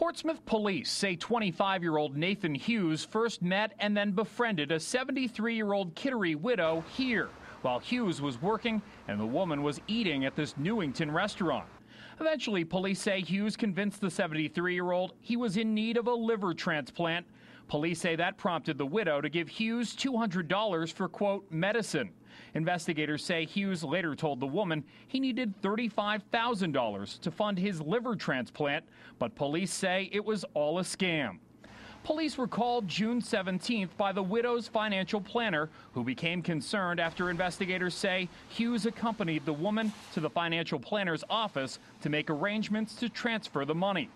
Portsmouth police say 25 year old Nathan Hughes first met and then befriended a 73 year old Kittery widow here while Hughes was working and the woman was eating at this Newington restaurant. Eventually, police say Hughes convinced the 73 year old he was in need of a liver transplant. Police say that prompted the widow to give Hughes $200 for, quote, medicine. Investigators say Hughes later told the woman he needed $35,000 to fund his liver transplant, but police say it was all a scam. Police were called June 17th by the widow's financial planner, who became concerned after investigators say Hughes accompanied the woman to the financial planner's office to make arrangements to transfer the money.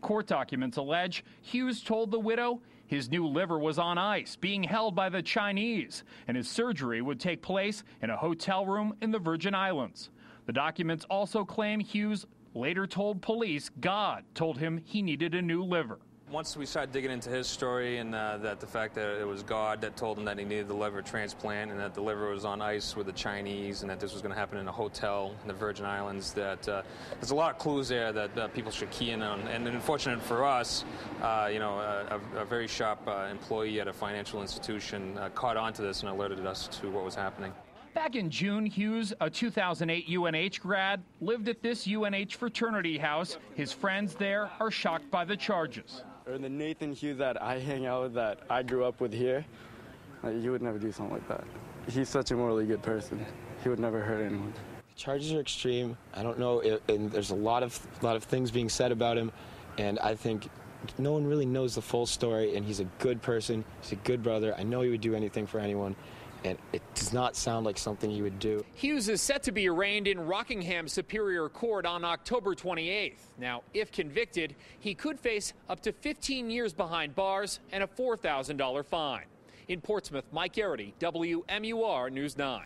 Court documents allege Hughes told the widow his new liver was on ice, being held by the Chinese, and his surgery would take place in a hotel room in the Virgin Islands. The documents also claim Hughes later told police God told him he needed a new liver. Once we started digging into his story and uh, that the fact that it was God that told him that he needed the liver transplant and that the liver was on ice with the Chinese and that this was going to happen in a hotel in the Virgin Islands, that uh, there's a lot of clues there that uh, people should key in on. And unfortunate for us, uh, you know, a, a, very sharp uh, employee at a financial institution uh, caught on to this and alerted us to what was happening. Back in June, Hughes, a 2008 UNH grad, lived at this UNH fraternity house. His friends there are shocked by the charges or the Nathan Hughes that I hang out with that I grew up with here, like, you would never do something like that. He's such a morally good person. He would never hurt anyone. The charges are extreme. I don't know, if, and there's a lot of lot of things being said about him, and I think no one really knows the full story. And he's a good person. He's a good brother. I know he would do anything for anyone and it does not sound like something he would do. Hughes is set to be arraigned in Rockingham Superior Court on October 28th. Now, if convicted, he could face up to 15 years behind bars and a $4,000 fine. In Portsmouth, Mike Garrity, WMUR News 9.